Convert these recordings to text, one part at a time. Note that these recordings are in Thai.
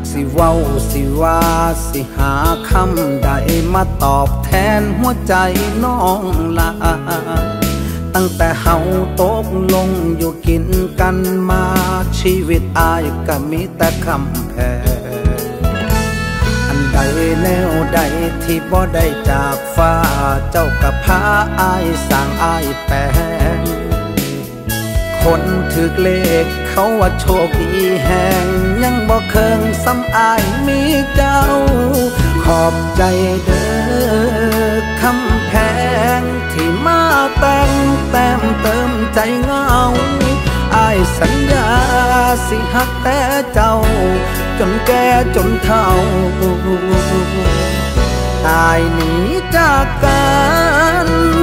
ากสิเว้าสิว่าสิหาคำใดมาตอบแทนหัวใจน้องลาตั้งแต่เฮาตกลงอยู่กินกันมาชีวิตอายก็มีแต่คำแพ้อันใดแนวใดที่บ่ได้จากฟ้า เจ้ากับพาอายสร้างอายแปลงคนถือเลข เขาว่าโชคดีแห่งยังบ่เคิงซ้ำอายมีเจ้า ขอบใจเด้อคำแพงที่มาแต่งแต้มเติมใจเงาอายสัญญาสิหักแต่เจ้า จนแก่จนเฒ่าตายหนีจากกัน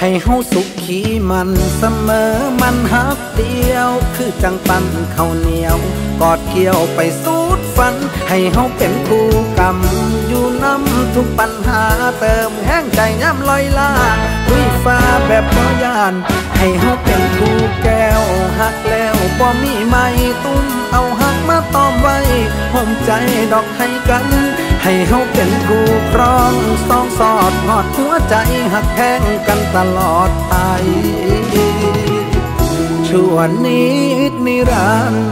ให้เฮาสุขขีมันเสมอมันหักเดียว คือจังปันข้าวเหนียว กอดเกี่ยวไปสูดฝัน ให้เฮาเป็นคู่กรรม อยู่น้ำทุกปัญหาเติมแห้งใจย้ำลอยลาดุยฟ้าแบบบ่ยาน ให้เฮาเป็นคู่แก้วหักแล้วบ่มีไม่ตุ้มเอาหักมาตอมไว้ห่มใจดอกให้กัน ให้เฮาเป็นคู่ครองสองสอดหอดหัวใจหักแข้งกันตลอดไปชั่วนิดนิรันดร์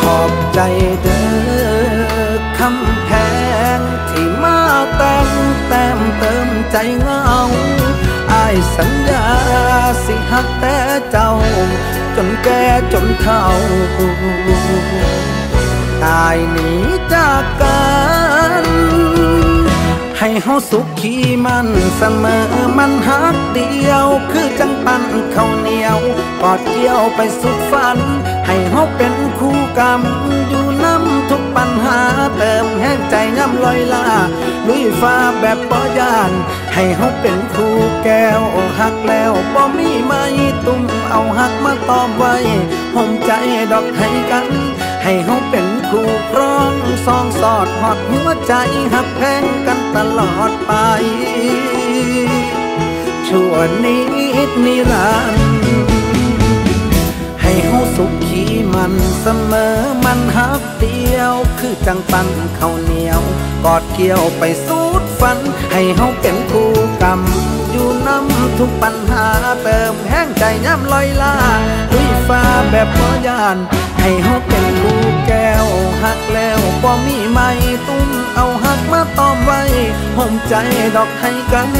ขอบใจเด้อ ใจเงาอายสัญญาสิหักแต่เจ้า จนแก่จนเฒ่า ตายหนีจากกันให้เฮาสุขขีมันเสมอมันหักเดียว คือจังปันข้าวเหนียวกอดเกี่ยวไปสุดฝัน ให้เฮาเป็นคู่กรรมอยู่ หาเติมแห้งใจย่ำลอยลาลุยฟ้าแบบปอยาน ให้เฮาเป็นคู่แก้วหักแล้วบ่มีไม้ตุ้มเอาหักมาตอมไว้ห่มใจดอกให้กัน ให้เฮาเป็นคู่ครองสองสอดหอดหัวใจหักแพงกันตลอดไปชั่วนิดนิรันดร์ เฮาสุขขีมันเสมอมันหักเดียว คือจังปันข้าวเหนียว กอดเกี่ยวไปสูดฝัน ให้เฮาเป็นคู่กรรมอยู่น้ำทุกปัญหาเติมแห้งใจย่ำลอยลาดุยฟ้าแบบบ่ยาน ให้เฮาเป็นคู่แก้วหักแล้วบ่มีไม่ตุ้มเอาหักมาตอมไว้ห่มใจดอกให้กัน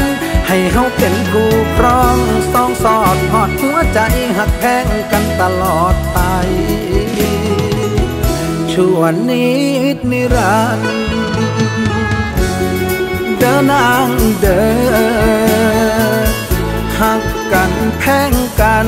ให้เฮาเป็นผู้ครองสองสอดหอดหัวใจหักแพงกันตลอดไปชั่วนิดนิรันดร์เดินนางเดินหักกันแพงกัน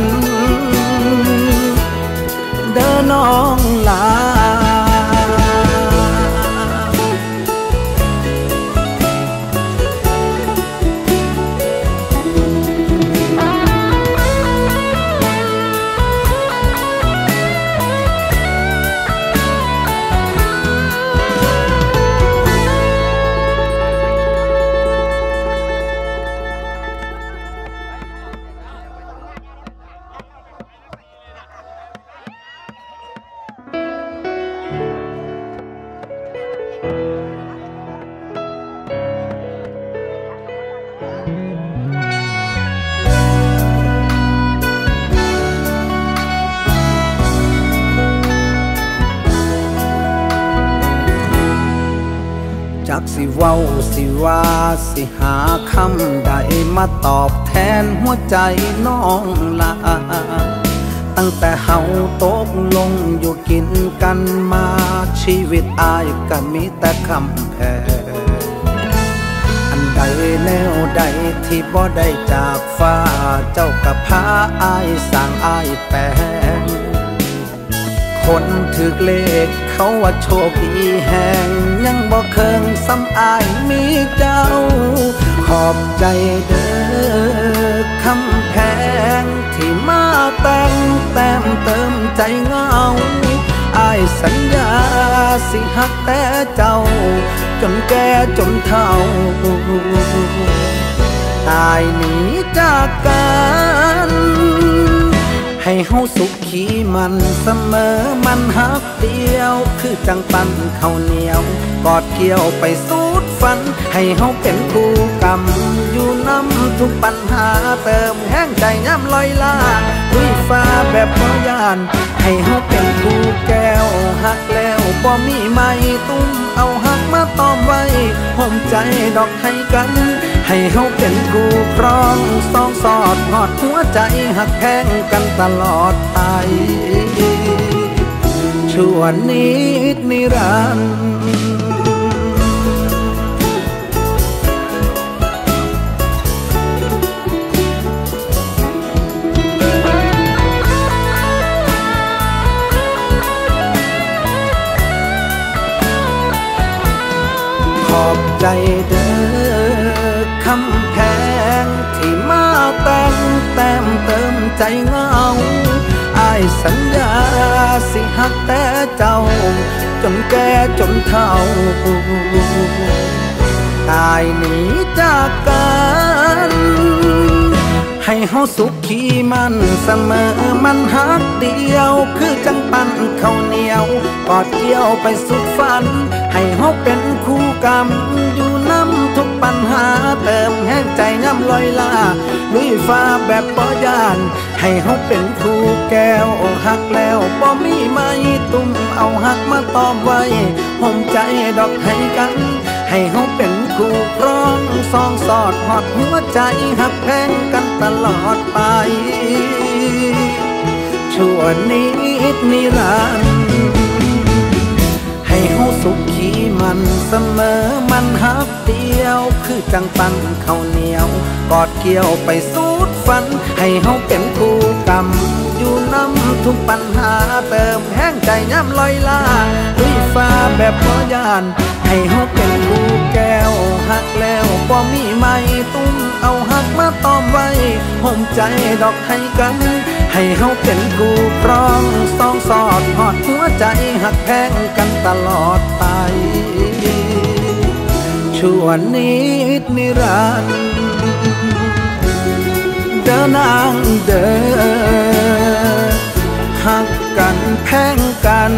ว้าสิว่าสิหาคำใดมาตอบแทนหัวใจน้องลาตั้งแต่เฮาตกลงอยู่กินกันมาชีวิตอายก็มีแต่คำแพ้อันใดแนวใดที่บ่ได้จากฟ้าเจ้ากับพาอายสร้างอายแปล คนถือเลขเขาว่าโชคดีแห่งยังบ่เคิงซ้ำอายมีเจ้า ขอบใจเด้อคำแพงที่มาแต่งแต้มเติมใจเงาอายสัญญาสิหักแต่เจ้า จนแก่จนเฒ่าตายหนีจากกัน ให้เฮาสุขีมันเสมอมันหักเดียว คือจังปันข้าวเหนียว กอดเกี่ยวไปสูดฝัน ให้เฮาเป็นคู่กรรม อยู่น้ำทุกปัญหาเติมแห้งใจย้ำลอยลาดุยฟ้าแบบพยาน ให้เฮาเป็นคู่แก้วหักแล้วบ่มีไม่ตุ้มเอาหักมาตอมไว้ห่มใจดอกให้กัน ให้เฮาเป็นคู่ ร้องสองสอดหอดหัวใจหักแพงกันตลอดไปช่วนิดนิรันดร์ขอบใจเด้อคำ ใจเงาอายสัญญาสิหักแต่เจ้า จนแก่จนเฒ่า ตายหนีจากกันให้เฮาสุขขีมันเสมอมันหักเดียว คือจังปันข้าวเหนียวกอดเกี่ยวไปสุดฝัน ให้เฮาเป็นคู่กรรมอยู่น้ำ ทุกปัญหาเติมแห้งใจย่ำลอยลาลุยฟ้าแบบปอยาน ให้เฮาเป็นคู่แก้วหักแล้วบ่มีไม่ตุ้มเอาหักมาตอมไว้ห่มใจดอกให้กัน ให้เฮาเป็นคู่ครองสองสอดหอดหัวใจหักแพงกันตลอดไปชั่วนิดนิรันดร์ให้เฮาสุขีมันเสมอมันหัก เดียว คือจังปันข้าวเหนียว กอดเกี่ยวไปสูดฝัน ให้เฮาเป็นคู่กรรมอยู่น้ำทุกปัญหาเติมแห้งใจย้ำลอยลาดุยฟ้าแบบพอยาน ให้เฮาเป็นคู่แก้วหักแล้วบ่มีไม่ตุ้มเอาหักมาตอมไว้ห่มใจดอกให้กันให้เฮาเป็นคู่ครองสองสอดหอดหัวใจหักแพงกันตลอดไป ชั่วนิดนิรันดร์เดินางเดินหักกันแพงกัน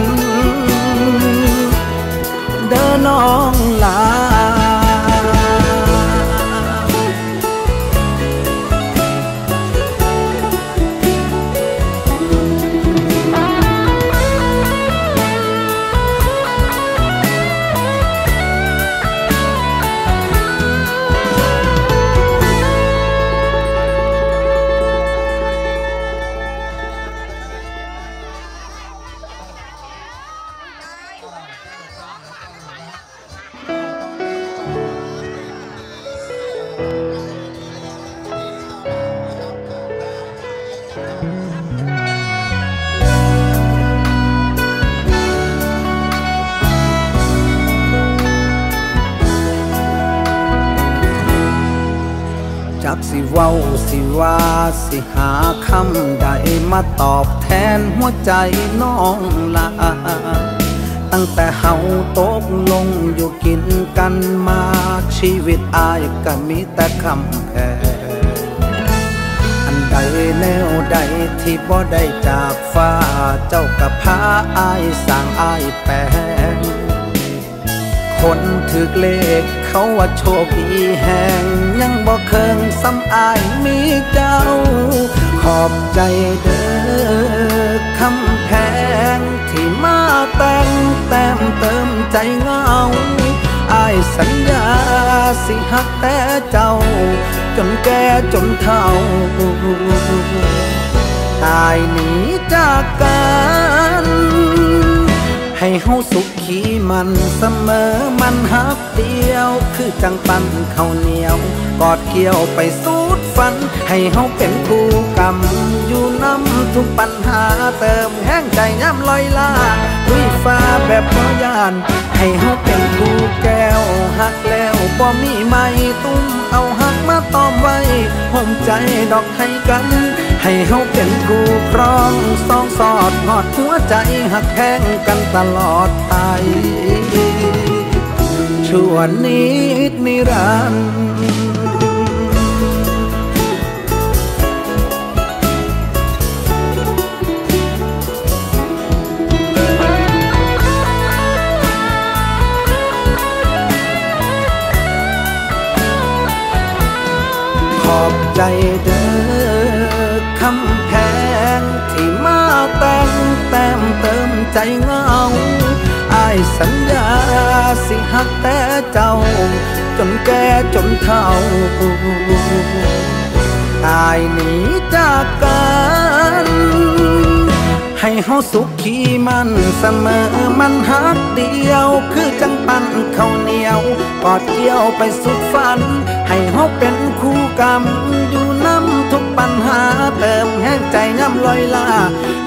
เว้าสิว่าสิหาคำใดมาตอบแทนหัวใจน้องละตั้งแต่เฮาตกลงอยู่กินกันมาชีวิตอายก็มีแต่คำแพงอันใดแนวใดที่บ่ได้จากฟ้า เจ้ากับพาอายสร้างอายแปลง คนถึกเลขเขาว่าโชคดีแห่งยังบ่เคิงซ้ำอายมีเจ้า ขอบใจเด้อคำแพงที่มาแต่งแต้มเติมใจเงาอายสัญญาสิหักแต่เจ้า จนแก่จนเฒ่าตายหนีจากกัน ให้เฮาสุขีมันเสมอมันหักเดียว คือจังปันข้าวเหนียว กอดเกี่ยวไปสูดฝัน ให้เฮาเป็นคู่กรรมอยู่น้ำทุกปัญหาเติมแห้งใจย้ำลอยลาดุยฟ้าแบบพยาน ให้เฮาเป็นคู่แก้วหักแล้วบ่มีไม่ตุ้มเอาหักมาตอมไว้ห่มใจดอกให้กัน ให้เฮาเป็นคู่ครองสองสอดหอดหัวใจหักแห้งกันตลอดไปชั่วนิดนิรันดร์อบใจเด้อ แต่งแต้มเติมใจเงาอายสัญญาสิหักแต่เจ้า จนแก่จนเฒ่าตายหนีจากกันให้เฮาสุขขีมันเสมอมันหักเดียว คือจังปันข้าวเหนียวกอดเกี่ยวไปสุดฝัน ให้เฮาเป็นคู่กรรมอยู่ ปัญหาเติมแห้งใจย่ำลอยลา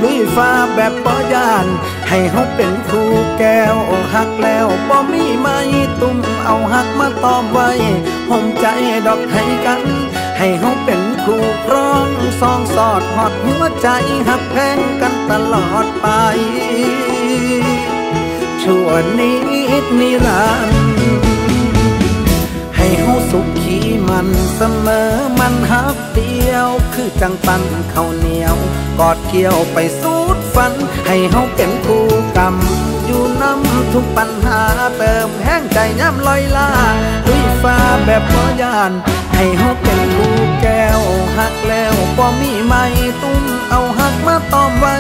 ลุยฟ้าแบบปอยาน ให้เฮาเป็นครูแก้วหักแล้วบ่มีไม่ตุ้มเอาหักมาตอมไว้ห่มใจดอกให้กัน ให้เฮาเป็นคู่ครองสองสอดหอดหัวใจหักแพงกันตลอดไปชั่วนิดนิรันดร์ให้เฮาสุขีมันเสมอมันหักดี คือจังปันข้าวเหนียว กอดเกี่ยวไปสูดฝัน ให้เฮาเป็นคู่กรรม อยู่น้ำทุกปัญหาเติมแห้งใจย่ำลอยลาลุยฟ้าแบบพอยาน ให้เฮาเป็นคู่แก้วหักแล้วบ่มีไม่ตุ้มเอาหักมาตอมไว้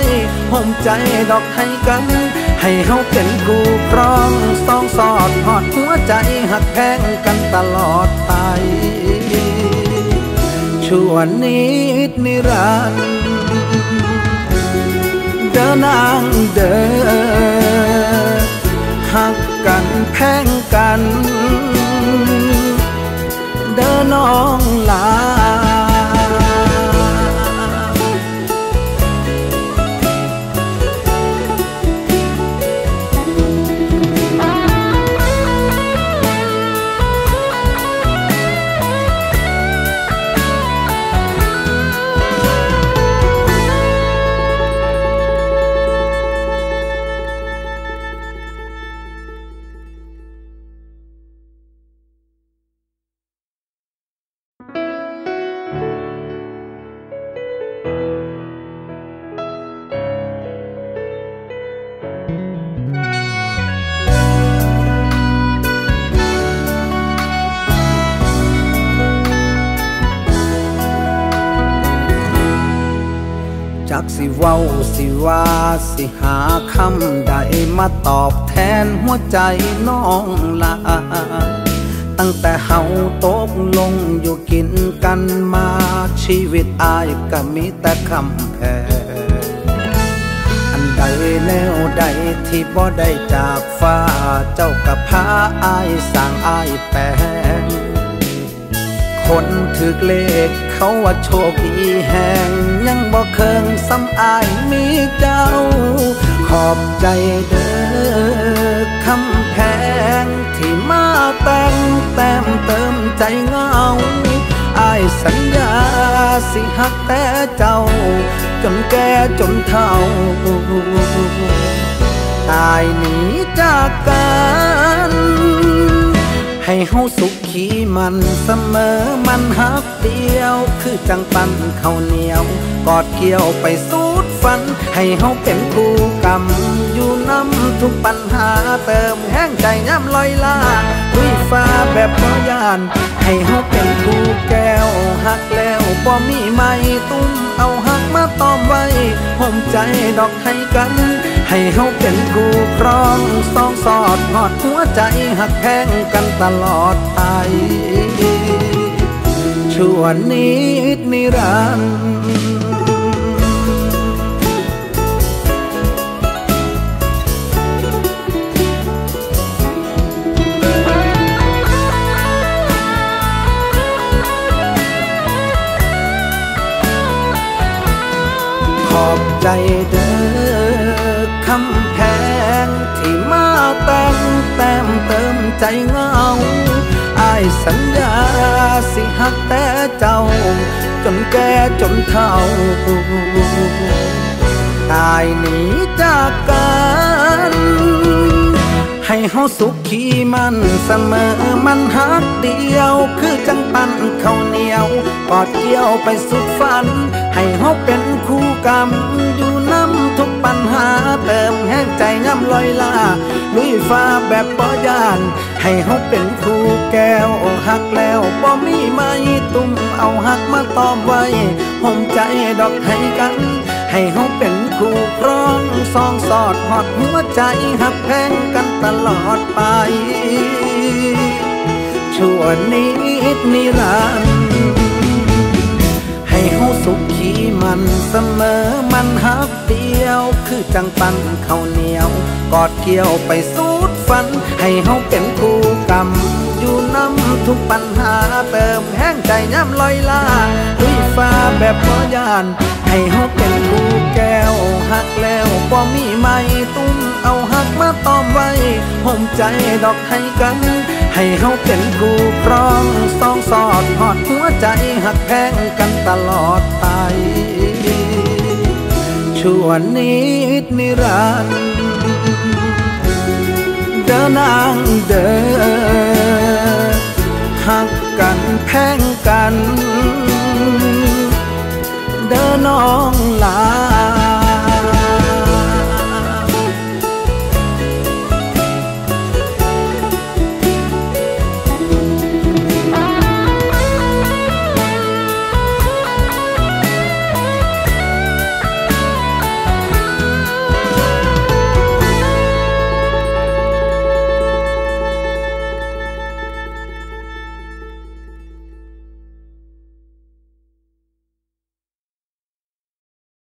ห่มใจดอกให้กันให้เฮาเป็นคู่ครองสองสอดหอดหัวใจหักแพงกันตลอดไป ชั่วนิดนิรันดร์เดินนางเดินหักกันแพ่งกัน ว้าสิว่าสิหาคำใดมาตอบแทนหัวใจน้องลาตั้งแต่เฮาตกลงอยู่กินกันมาชีวิตอายก็มีแต่คำแพงอันใดแนวใดที่บ่ได้จากฟ้า เจ้ากับพาอายสร้างอายแปลงคนถึกเลข เขาว่าโชคดีแห่งยังบ่เคิงซ้ำอายมีเจ้า ขอบใจเด้อคำแพงที่มาแต่งแต้มเติมใจเงาอายสัญญาสิหักแต่เจ้า จนแก่จนเฒ่า ตายหนีจากกัน ให้เฮาสุขีมันเสมอมันหักเดียว คือจังปันข้าวเหนียว กอดเกี่ยวไปสูดฝัน ให้เฮาเป็นคู่กรรม อยู่น้ำทุกปัญหาเติมแห้งใจย่ำลอยลาลุยฟ้าแบบพยาน ให้เฮาเป็นคู่แก้วหักแล้วบ่มีไม่ตุ้มเอาหักมาตอมไว้ห่มใจดอกให้กัน ให้เฮาเป็นคู่ครองสองสอดหอดหัวใจหักแพงกันตลอดไปชั่วนิดนิรันดร์ขอบใจเด้ ใจเงาอายสัญญาสิหักแต่เจ้า จนแก่จนเฒ่า ตายหนีจากกันให้เฮาสุขขีมันเสมอมันหักเดียว คือจังปันเขาเหนียวกอดเกี่ยวไปสุดฝัน ให้เฮาเป็นคู่กรรมอยู่น้ำทุกปัญหาเติมแห้งใจย่ำลอยลาลุยฟ้าแบบปอยาน ให้เฮาเป็นคู่แก้วหักแล้วบ่มีไม่ตุ้มเอาหักมาตอมไว้ห่มใจดอกให้กัน ให้เฮาเป็นคู่ครองสองสอดหอดหัวใจหักแพงกันตลอดไปชั่วนิดนิรันดร์ ให้เฮาสุขขีมันเสมอมันหักเดียว คือจังปันข้าวเหนียว กอดเกี่ยวไปสูดฝัน ให้เฮาเป็นคู่กรรมอยู่น้ำทุกปัญหาเติมแห้งใจย่ำลอยลาดุยฟ้าแบบพอยาน ให้เฮาเป็นคู่แก้วหักแล้วบ่มีไม่ตุ้มเอาหักมาตอมไว้ห่มใจดอกให้กัน ให้เฮาเป็นคู่ครองสองสอดหอดหัวใจหักแพงกันตลอดไปชั่วนิดนิรันดร์เดินนางเดินหักกันแพงกัน เดินน้องลา